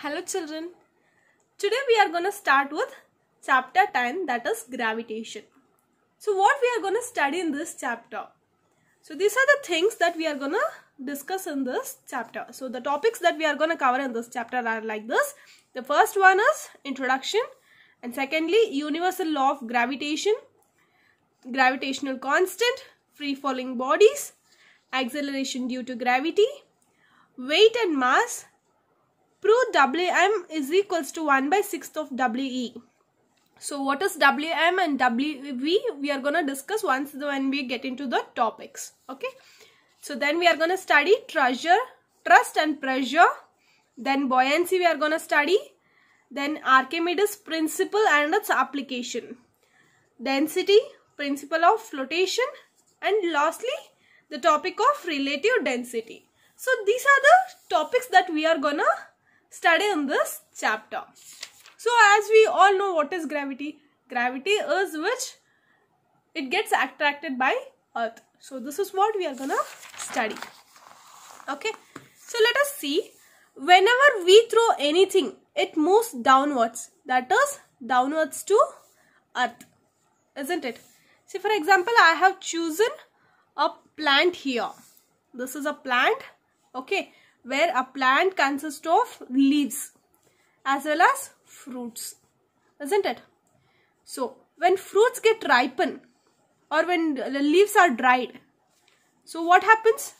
Hello children. Today we are going to start with chapter 10 that is gravitation. So what we are going to study in this chapter? So these are the things that we are going to discuss in this chapter. So the topics that we are going to cover in this chapter are like this. The first one is introduction and secondly universal law of gravitation, gravitational constant, free falling bodies, acceleration due to gravity, weight and mass, prove Wm is equals to 1 by 6th of We. So what is Wm and Wv we are going to discuss once when we get into the topics. Okay. So then we are going to study treasure, thrust and pressure. Then buoyancy we are going to study. Then Archimedes principle and its application. Density, principle of flotation. And lastly the topic of relative density. So these are the topics that we are gonna study in this chapter. So as we all know what is gravity? Gravity is which it gets attracted by earth. So this is what we are gonna study. Okay. So let us see. Whenever we throw anything, it moves downwards. That is downwards to earth. Isn't it? See for example, I have chosen a plant here. This is a plant. Okay. Where a plant consists of leaves as well as fruits. Isn't it? So, when fruits get ripen or when the leaves are dried, so what happens?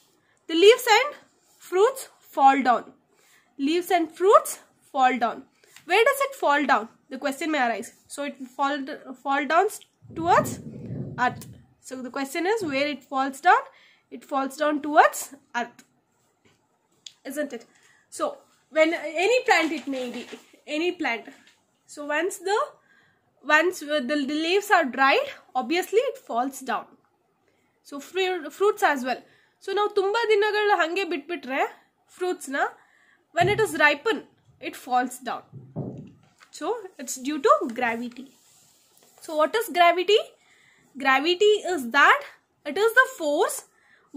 The leaves and fruits fall down. Leaves and fruits fall down. Where does it fall down? The question may arise. So, it fall, fall down towards earth. So, the question is where it falls down? It falls down towards earth Isn't it? So, when any plant it may be, any plant. So, once the once the, the leaves are dried, obviously it falls down. So, fruits as well. So ನಾವು ತುಂಬ ದಿನಗಳು ಹಾಗೆ ಬಿಟ್ಬಿಟ್ರೆ ಫ್ರೂಟ್ಸ್ನ when it is ripen it falls down so it's due to gravity so what is gravity gravity is that it is the force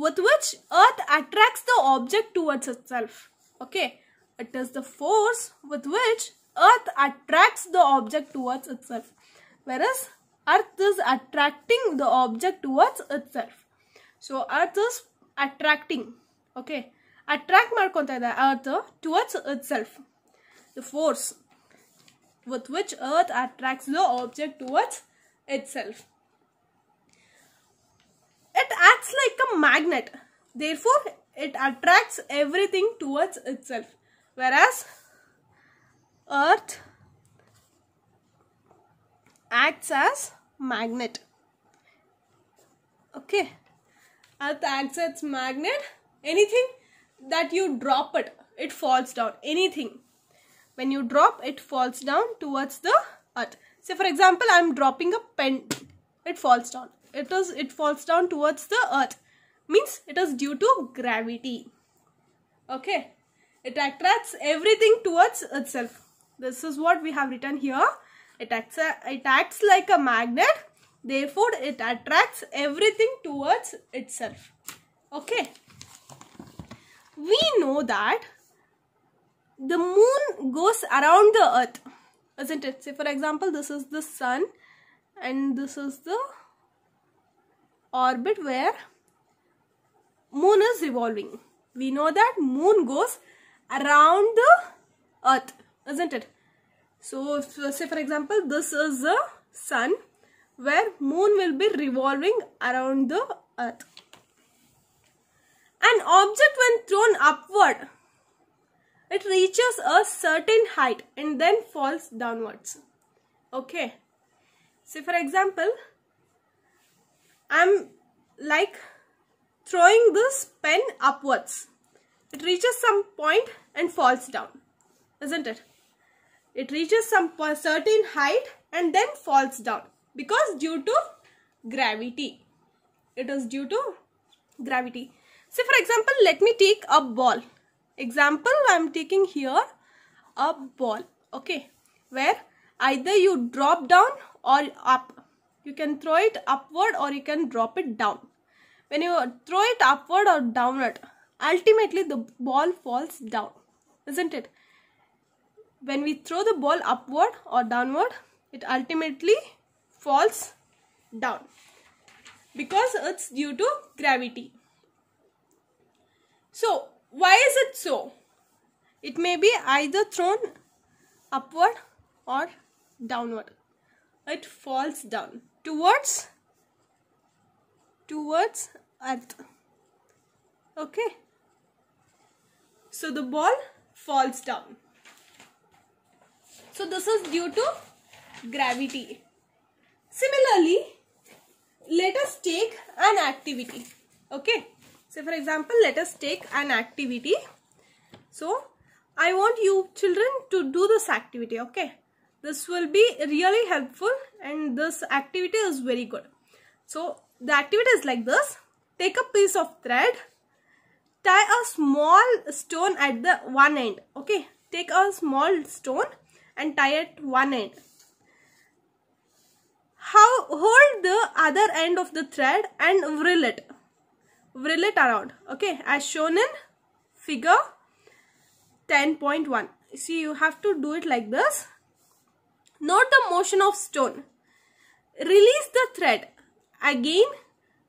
with which earth attracts the object towards itself. Okay. It is the force with which earth attracts the object towards itself. Whereas earth is attracting the object towards itself. So earth is attracting. Okay. Attract markontida earth towards itself. The force with which earth attracts the object towards itself. Magnet. Therefore it attracts everything towards itself. Whereas earth acts as magnet. Okay. Earth acts as magnet. Anything that you drop it it falls down. Anything. When you drop it falls down towards the earth. Say for example i'm dropping a pen. It falls down. It is it falls down towards the earth means it is due to gravity. Okay? It attracts everything towards itself. This is what we have written here. It acts it acts like a magnet. Therefore it attracts everything towards itself. Okay? We know that the moon goes around the earth isn't it? Say for example this is the sun and this is the orbit where moon is revolving. We know that moon goes around the earth isn't it? So say for example this is the sun where moon will be revolving around the earth. An object when thrown upward it reaches a certain height and then falls downwards. Okay. Say for example I'm like throwing this pen upwards. It reaches some point and falls down. Isn't it? It reaches some certain height and then falls down. Because due to gravity. It is due to gravity. See for example, let me take a ball. Example, I am taking here a ball. Okay. Where either you drop down or up you can throw it upward or you can drop it down when you throw it upward or downward ultimately the ball falls down isn't it? When we throw the ball upward or downward it ultimately falls down because it's due to gravity. So why is it so? It may be either thrown upward or downward. It falls down towards towards earth okay? So the ball falls down. So this is due to gravity. Similarly let us take an activity. Okay? So for example let us take an activity. So i want you children to do this activity okay? This will be really helpful and this activity is very good. So the activity is like this take a piece of thread. Tie a small stone at the one end okay? Take a small stone and tie at one end. How hold the other end of the thread and whirl it. Whirl it around okay? As shown in figure 10.1 see you have to do it like this. Note the motion of stone. Release the thread. Again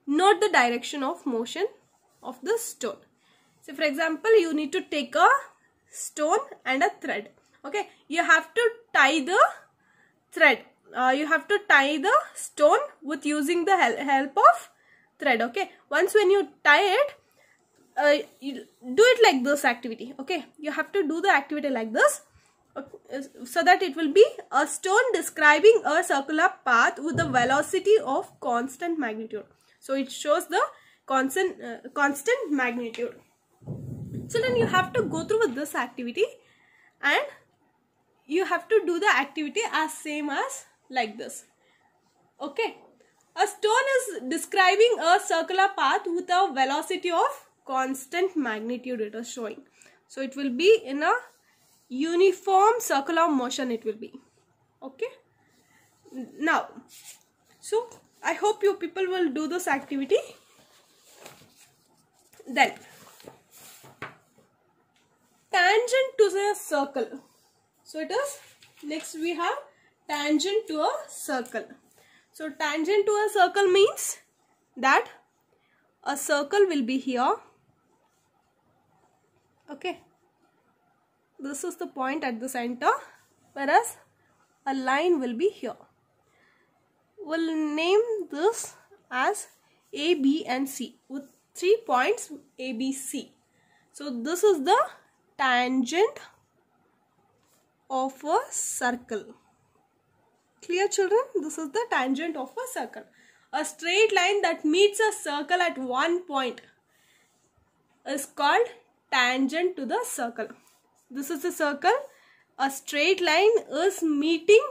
note the direction of motion of the stone. So for example you need to take a stone and a thread. Okay you have to tie the thread. Uh, you have to tie the stone with using the hel help of thread okay? Once when you tie it uh, you do it like this activity okay? You have to do the activity like this so that it will be a stone describing a circular path with the velocity of constant magnitude so it shows the constant uh, constant magnitude. So then you have to go through with this activity and you have to do the activity as same as like this. Okay. A stone is describing a circular path with a velocity of constant magnitude it is showing. So it will be in a uniform circular motion it will be. Okay. Now so i hope you people will do this activity. Then tangent to the circle. So it is next we have tangent to a circle. So tangent to a circle means that a circle will be here. Okay. This is the point at the center whereas a line will be here. We'll name this as A, B and C with three points A, B, C. So this is the tangent of a circle. Clear children? This is the tangent of a circle. A straight line that meets a circle at one point is called tangent to the circle. This is a circle. A straight line is meeting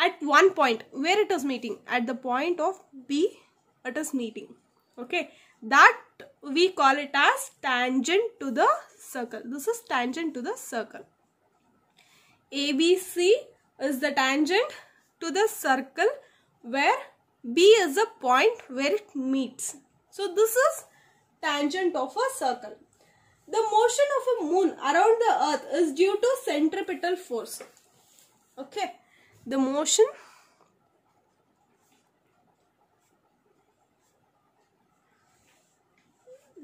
at one point. Where it is meeting? At the point of B it is meeting. Okay. That we call it as tangent to the circle. This is tangent to the circle. ABC is the tangent to the circle where B is a point where it meets. So this is tangent of a circle. The motion of a moon around the earth is due to centripetal force. Okay. The motion?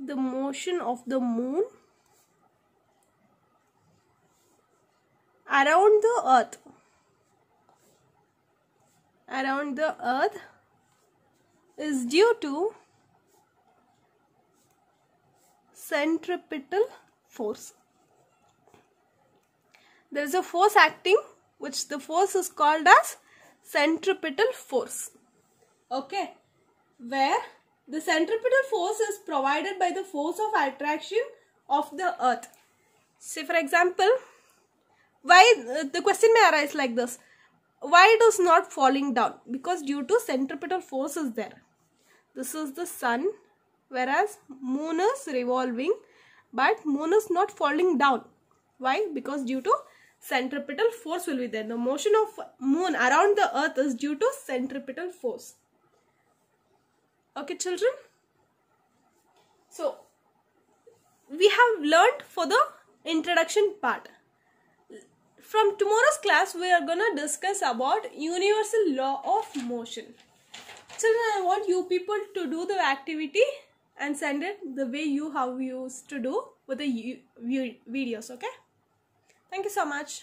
The motion of the moon around the earth. Around the earth is due to centripetal force. There is a force acting which the force is called as centripetal force. Okay. Where the centripetal force is provided by the force of attraction of the earth. Say for example why uh, the question may arise like this. Why it is not falling down? Because due to centripetal force is there. This is the sun whereas moon is revolving but moon is not falling down. Why? Because due to centripetal force will be there the motion of moon around the earth is due to centripetal force okay children so we have learned for the introduction part from tomorrow's class we are gonna discuss about universal law of motion. Children, I want you people to do the activity and send it the way you have used to do with the videos. Okay. Thank you so much.